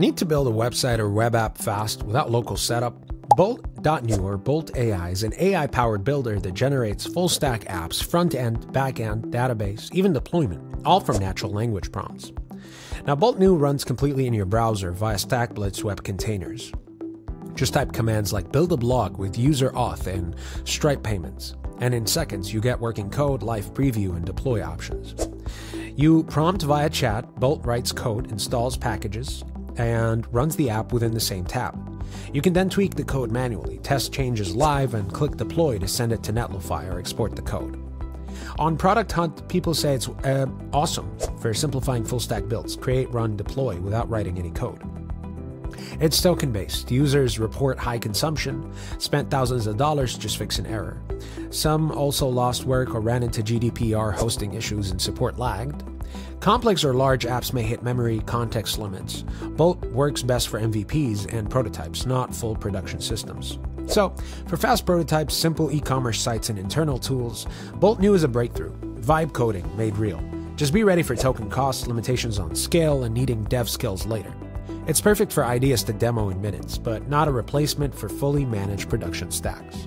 Need to build a website or web app fast without local setup? Bolt.new or Bolt AI is an AI powered builder that generates full stack apps, front end, back end, database, even deployment, all from natural language prompts. Now, Bolt New runs completely in your browser via StackBlitz web containers. Just type commands like build a blog with user auth and Stripe payments, and in seconds you get working code, live preview, and deploy options. You prompt via chat, Bolt writes code, installs packages, and runs the app within the same tab. You can then tweak the code manually, test changes live, and click deploy to send it to Netlify or export the code. On Product Hunt, people say it's uh, awesome for simplifying full stack builds, create, run, deploy without writing any code. It's token based. Users report high consumption, spent thousands of dollars just fix an error. Some also lost work or ran into GDPR hosting issues and support lagged. Complex or large apps may hit memory context limits. Bolt works best for MVPs and prototypes, not full production systems. So, for fast prototypes, simple e commerce sites, and internal tools, Bolt New is a breakthrough. Vibe coding made real. Just be ready for token costs, limitations on scale, and needing dev skills later. It's perfect for ideas to demo in minutes, but not a replacement for fully managed production stacks.